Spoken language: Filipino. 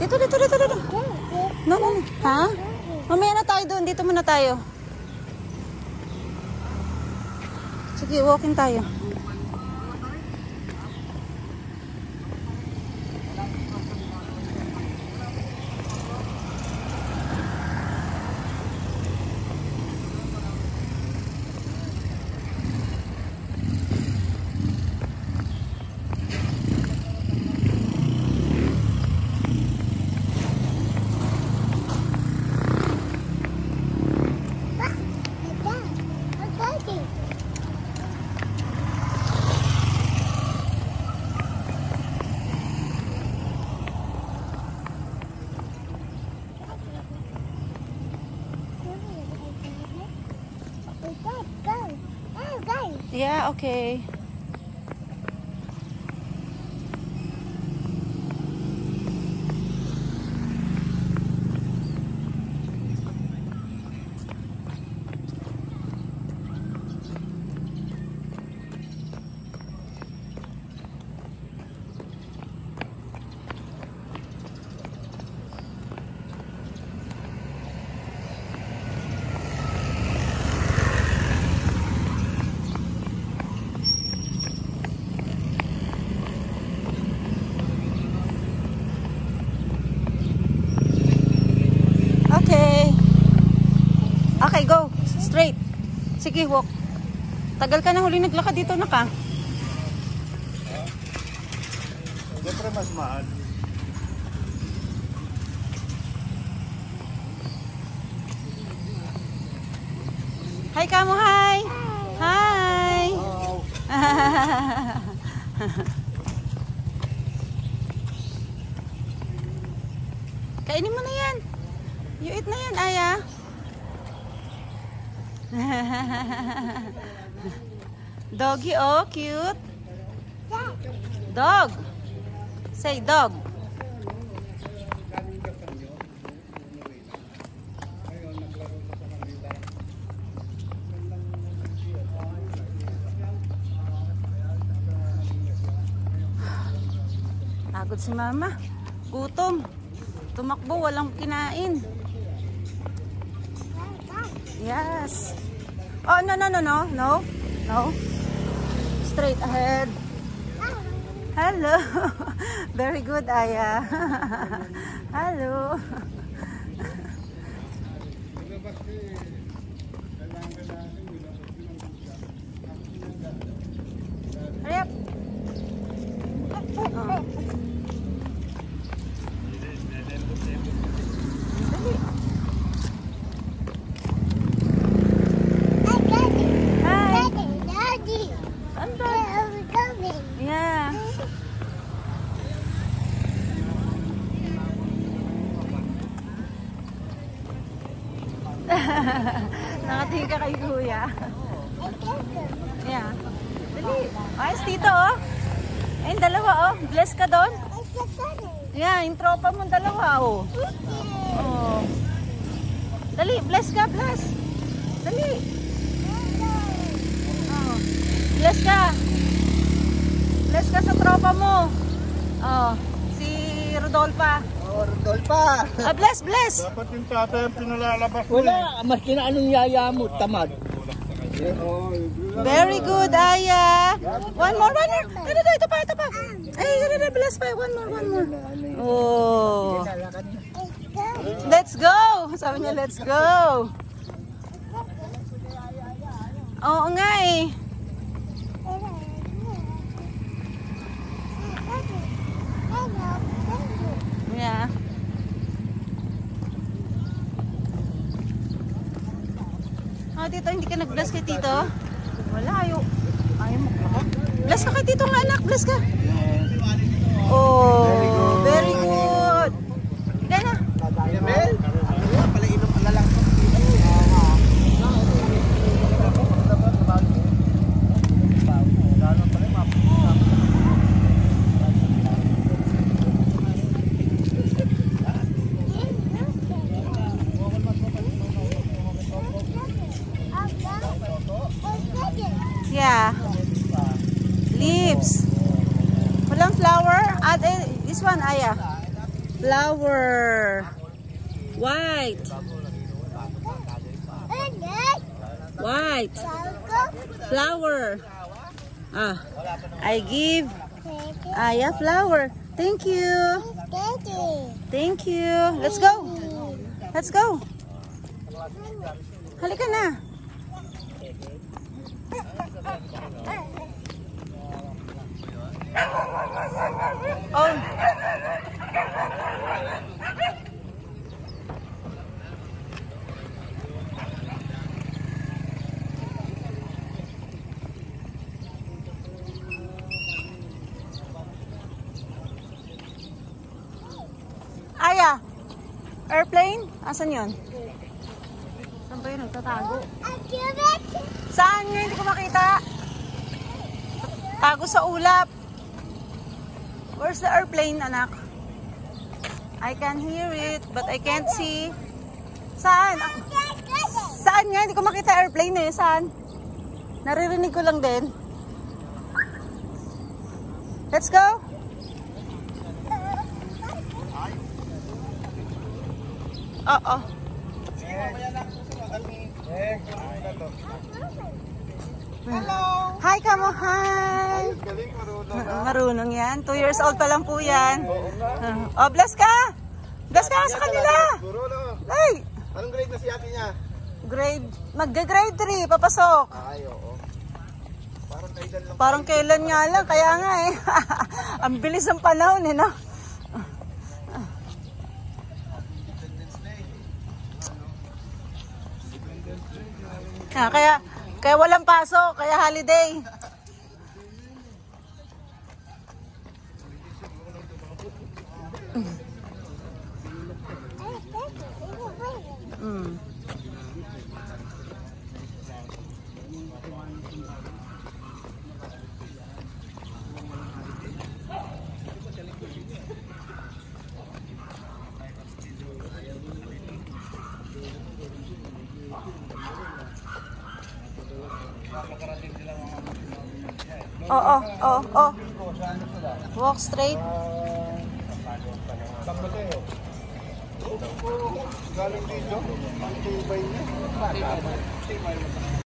Dito, dito, dito, dito. No, no. Ha? Mamaya na tayo doon. Dito muna tayo. Sige, walking tayo. Yeah, okay. Okay, go. Straight. Sige, walk. Tagal ka na huli naglakad dito na ka. Siyempre mas mahal. Hi, Kamo, hi. Hi. Kainin mo na yan. You eat na yan, Aya. Doggy, oh, cute. Dog. Say dog. Pagod si mama. Gutom. Tumakbo, walang kinain. Yes. Oh, no, no, no, no. No. No. Straight ahead. Hello. Very good, Aya. Hello. Hurry up. Oh. Dali. Hi. Saan ba? Yeah. Nakatingin ka kay kuya. Yeah. Dali. Ayos dito oh. Ayun, dalawa oh. Bless ka doon. Yeah, yung tropa mo dalawa oh. Oh. Dali, bless ka, bless. Dali. Oh. Bless ka. Bless ka sa tropa mo. Oh, si Rodolfa. Oh, Rodolpa! Ah, bless, bless. Dapat yung tatay ang pinalalabas mo. Wala, maski na anong yaya mo, tamad. Eh, Very good, Aya. One more, one more. Ito, ito, ito pa, ito pa. Ay, ito, ito, bless pa. One more, one more. Oh. Let's go. Sabi niya, let's go. Oo nga eh. Yeah. Ah, tito, hindi ka nag-bless kay tito? Wala, ayaw. Ayaw mo. Bless ka kay tito nga, anak. Bless ka. Oh, Add eh, this one, Aya. Flower. White. White. Flower. Ah. I give. Yeah, flower. Thank you. Thank you. Let's go. Let's go. Halika na. Oh. Aya. Airplane? Asan yun? Saan ba yun? Nagtatago. Saan yun? Hindi ko makita. Tago sa ulap. Where's the airplane, anak? I can hear it, but I can't see. Saan? Saan nga? Hindi ko makita airplane eh. Saan? Naririnig ko lang din. Let's go. Oo. Hello! Hi, kamo. Hi. Marunong. Yan. Two years old pa lang po yan. Oh, bless ka! Bless ka sa kanila! Ay! Anong grade na si ate niya? Grade, magga-grade 3, papasok. Ay, oo. Parang kailan lang. Parang kailan nga lang, kaya nga eh. Ang bilis ng panahon eh, no? Ah, kaya, kaya walang pasok, kaya holiday. Oo, oo, oo. Walk straight. Galing dito. Ang tibay niya.